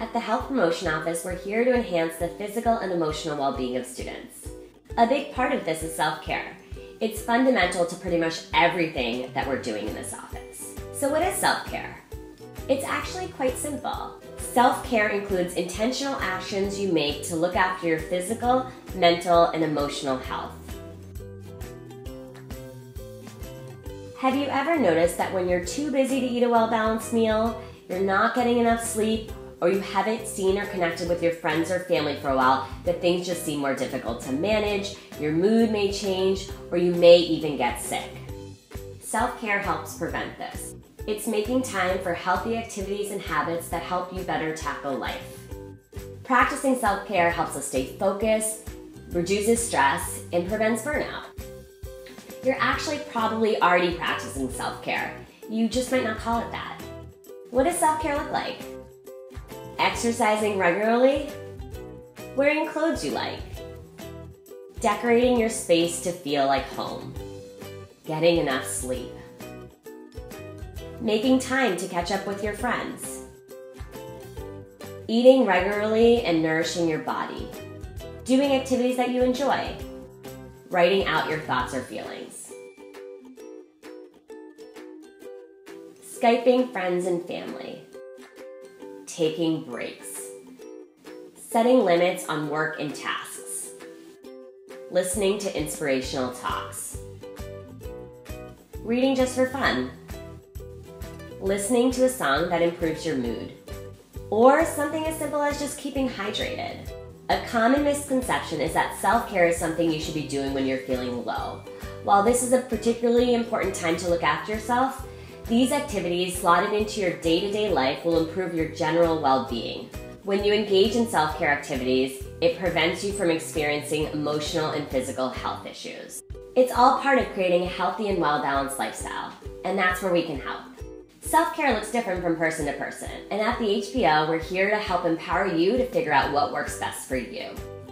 At the Health Promotion Office, we're here to enhance the physical and emotional well being of students. A big part of this is self care. It's fundamental to pretty much everything that we're doing in this office. So, what is self care? It's actually quite simple. Self care includes intentional actions you make to look after your physical, mental, and emotional health. Have you ever noticed that when you're too busy to eat a well balanced meal, you're not getting enough sleep, or you haven't seen or connected with your friends or family for a while, that things just seem more difficult to manage, your mood may change, or you may even get sick? Self care helps prevent this. It's making time for healthy activities and habits that help you better tackle life. Practicing self care helps us stay focused, reduces stress, and prevents burnout. You're actually probably already practicing self care. You just might not call it that. What does self care look like? Exercising regularly? Wearing clothes you like? Decorating your space to feel like home? Getting enough sleep? making time to catch up with your friends, eating regularly and nourishing your body, doing activities that you enjoy, writing out your thoughts or feelings, Skyping friends and family, taking breaks, setting limits on work and tasks, listening to inspirational talks, reading just for fun. Listening to a song that improves your mood, or something as simple as just keeping hydrated. A common misconception is that self care is something you should be doing when you're feeling low. While this is a particularly important time to look after yourself, these activities slotted into your day to day life will improve your general well being. When you engage in self care activities, it prevents you from experiencing emotional and physical health issues. It's all part of creating a healthy and well balanced lifestyle, and that's where we can help. Self care looks different from person to person, and at the HPO, we're here to help empower you to figure out what works best for you.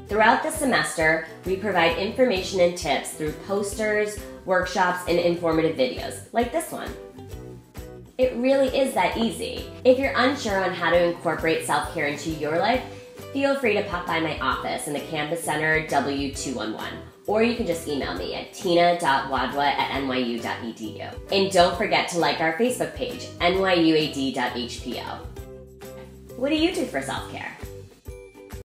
Throughout the semester, we provide information and tips through posters, workshops, and informative videos, like this one. It really is that easy. If you're unsure on how to incorporate self care into your life, feel free to pop by my office in the Campus Center W211 or you can just email me at tina.wadhwa at nyu.edu. And don't forget to like our Facebook page, nyuad.hpo. What do you do for self care?